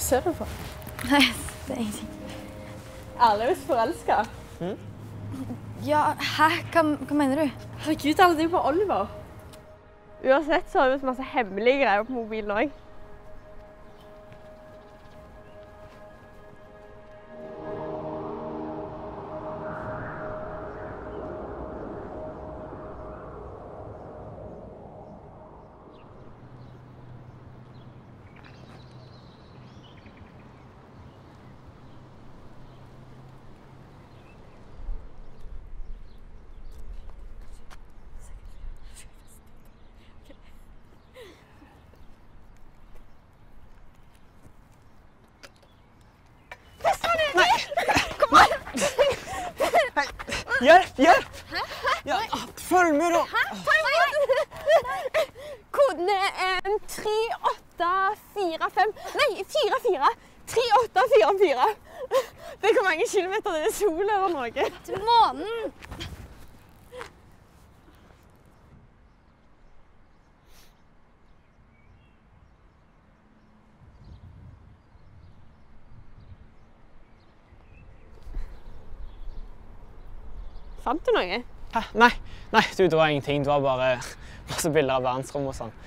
ser du på? Nei, det er ingenting. Alle er visst forelska. Ja, hæ? Hva, hva mener du? Herregud, alle driver på Oliver. Uansett så har vi masse hemmelige greier på mobilen òg. Hjelp! Hjelp! Ja, følg med, da! Koden er 3845 Nei, 44. 3844. Det er hvor mange kilometer det er sol eller noe. Til månen! Fant du noe? Hæ? Nei, nei, du, det var ingenting. Det var bare masse bilder av verdensrommet og sånn.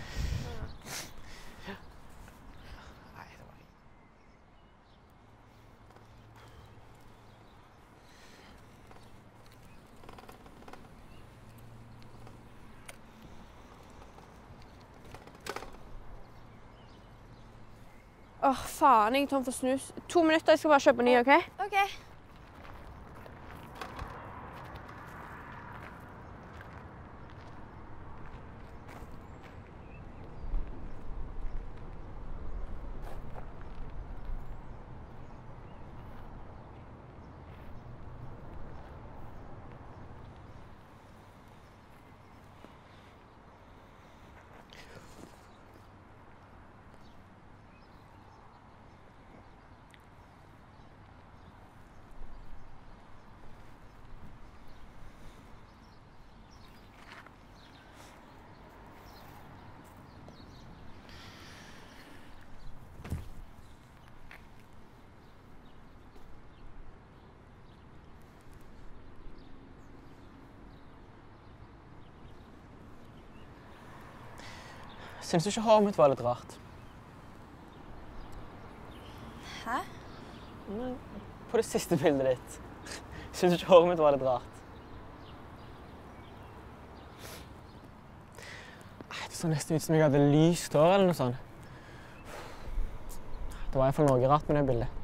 Åh, oh, faen, jeg er tom for snus. To minutter, jeg skal bare kjøpe ny, OK? OK. Syns du ikke håret mitt var litt rart? Hæ? På det siste bildet ditt. Syns du ikke håret mitt var litt rart? Det så nesten ut som jeg hadde lyst hår eller noe sånt. Det var iallfall noe rart med det bildet.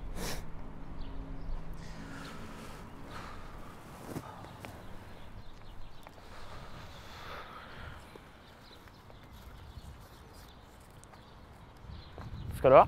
jusque-là.